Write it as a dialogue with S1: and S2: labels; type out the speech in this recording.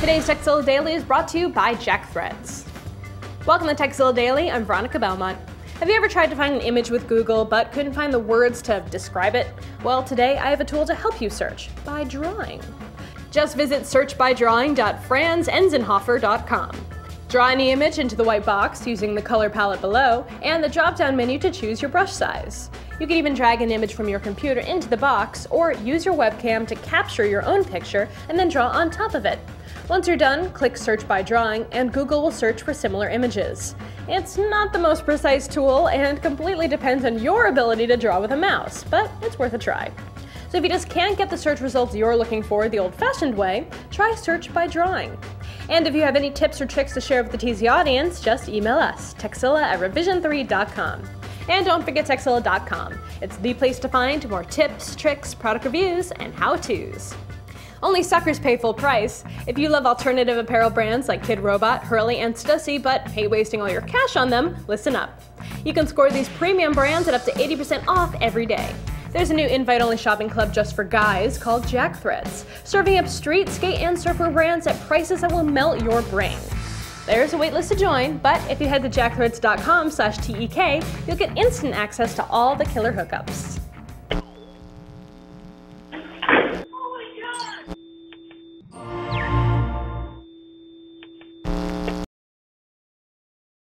S1: Today's Tekzilla Daily is brought to you by JackThreads. Welcome to Tekzilla Daily, I'm Veronica Belmont. Have you ever tried to find an image with Google but couldn't find the words to describe it? Well, today I have a tool to help you search by drawing. Just visit searchbydrawing.franzenzenhofer.com. Draw any image into the white box using the color palette below and the drop down menu to choose your brush size. You can even drag an image from your computer into the box or use your webcam to capture your own picture and then draw on top of it. Once you're done, click Search by Drawing, and Google will search for similar images. It's not the most precise tool and completely depends on your ability to draw with a mouse, but it's worth a try. So if you just can't get the search results you're looking for the old-fashioned way, try Search by Drawing. And if you have any tips or tricks to share with the TZ audience, just email us, tekzilla at revision3.com. And don't forget Tekzilla.com. It's the place to find more tips, tricks, product reviews, and how-tos. Only suckers pay full price. If you love alternative apparel brands like Kidrobot, Hurley, and Stussy, but hate wasting all your cash on them, listen up. You can score these premium brands at up to 80% off every day. There's a new invite-only shopping club just for guys called JackThreads, serving up street, skate, and surfer brands at prices that will melt your brain. There's a waitlist to join, but if you head to jackthreads.com slash TEK, you'll get instant access to all the killer hookups.